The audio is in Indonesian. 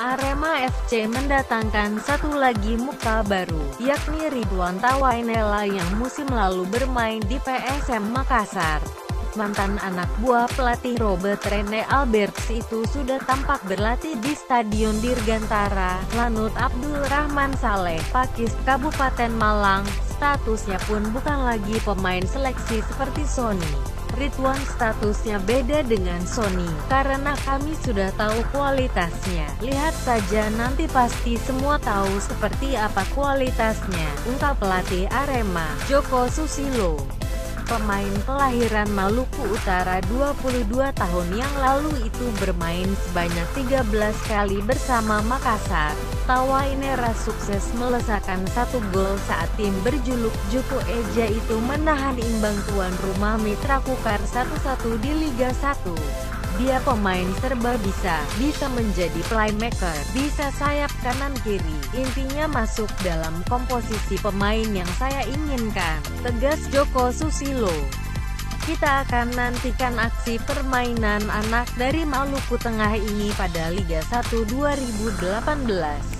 Arema FC mendatangkan satu lagi muka baru, yakni Ridwan Tawainela yang musim lalu bermain di PSM Makassar. Mantan anak buah pelatih Robert Rene Alberts itu sudah tampak berlatih di Stadion Dirgantara, Lanut Abdul Rahman Saleh, Pakis, Kabupaten Malang. Statusnya pun bukan lagi pemain seleksi seperti Sony. Ridwan statusnya beda dengan Sony, karena kami sudah tahu kualitasnya. Lihat saja nanti pasti semua tahu seperti apa kualitasnya, ungkap pelatih Arema, Joko Susilo pemain kelahiran Maluku Utara 22 tahun yang lalu itu bermain sebanyak 13 kali bersama Makassar. Tawa Inera sukses melesakan satu gol saat tim berjuluk Joko Eja itu menahan imbang tuan rumah Mitra Kukar 1-1 di Liga 1. Dia pemain serba bisa, bisa menjadi playmaker, bisa sayap kanan kiri. Intinya masuk dalam komposisi pemain yang saya inginkan, tegas Joko Susilo. Kita akan nantikan aksi permainan anak dari Maluku Tengah ini pada Liga 1 2018.